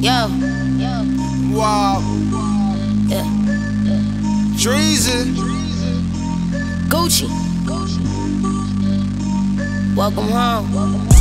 Yo. Yo. Wow. Yeah. Treason. Gucci. Gucci. Welcome home. Welcome home.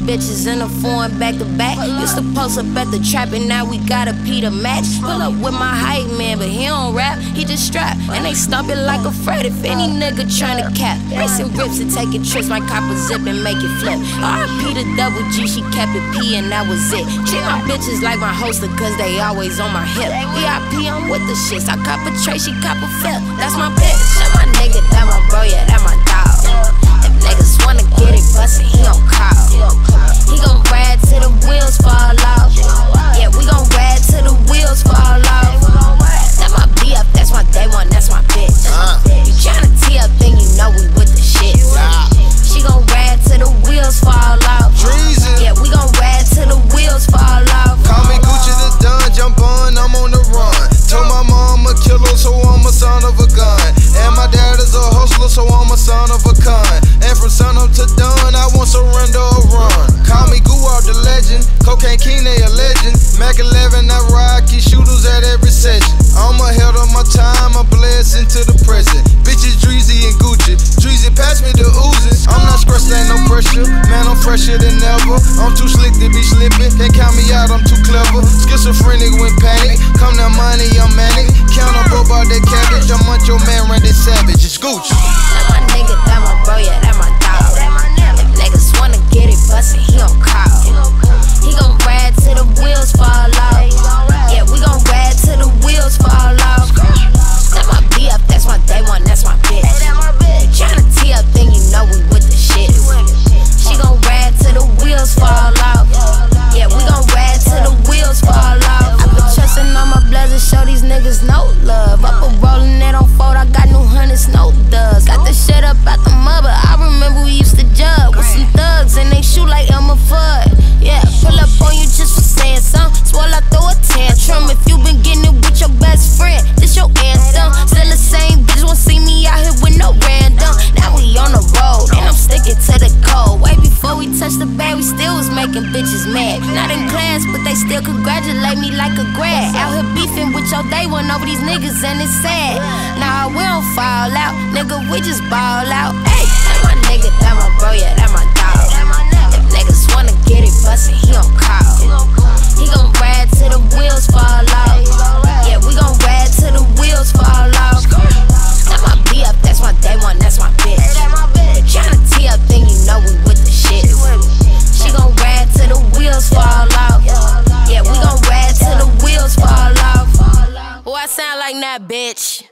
bitches in a foreign back to back. Used to post up at the trap and now we got a Peter match. Pull up with my hype man, but he don't rap, he just strap. And they stomp it like a Fred. if any nigga tryna cap. Racing rips and taking trips, my copper zip and make it flip. RP to double G, she kept it P and that was it. Treat my bitches like my hoster, cause they always on my hip. VIP, I'm with the shits. I cop a tray, she cop a flip. That's my bitch, that my nigga, that my bro, yeah, that my dog. If niggas wanna get it, bust Man, I'm fresher than ever. I'm too slick to be slipping. Can't count me out, I'm too clever. Schizophrenic when panic. Come that money, I'm manic. Count up all that cabbage. I'm on your man, run this savage. It's Gucci. bitches mad. Not in class, but they still congratulate me like a grad. Out here beefing with your day one over these niggas, and it's sad. Nah, we don't fall out, nigga, we just ball out. Hey, that my nigga, that my bro, yeah, that my down like that, bitch.